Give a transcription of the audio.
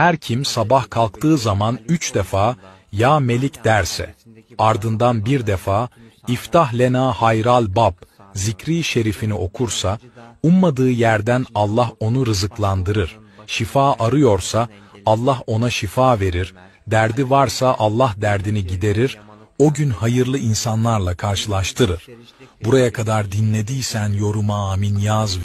Her kim sabah kalktığı zaman üç defa Ya Melik derse, ardından bir defa İftah lena hayral bab zikri şerifini okursa, ummadığı yerden Allah onu rızıklandırır. Şifa arıyorsa Allah ona şifa verir, derdi varsa Allah derdini giderir, o gün hayırlı insanlarla karşılaştırır. Buraya kadar dinlediysen yoruma amin yaz.